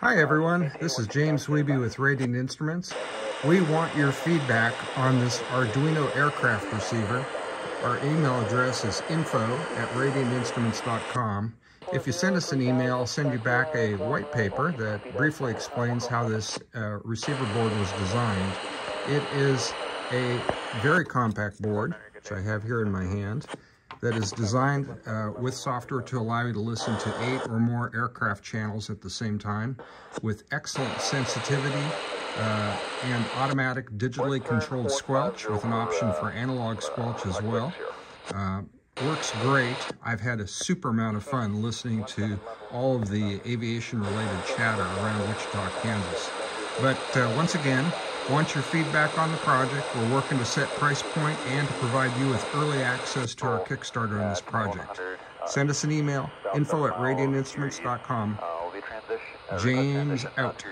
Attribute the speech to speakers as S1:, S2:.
S1: Hi everyone, this is James Wiebe with Radiant Instruments. We want your feedback on this Arduino aircraft receiver. Our email address is info at radiantinstruments.com. If you send us an email, I'll send you back a white paper that briefly explains how this uh, receiver board was designed. It is a very compact board, which I have here in my hand that is designed uh, with software to allow you to listen to eight or more aircraft channels at the same time with excellent sensitivity uh, and automatic digitally controlled squelch with an option for analog squelch as well. Uh, works great. I've had a super amount of fun listening to all of the aviation-related chatter around Wichita, Kansas. But uh, once again, Want your feedback on the project? We're working to set price point and to provide you with early access to our Kickstarter on this project. Send us an email, info at radiantinstruments.com. James out.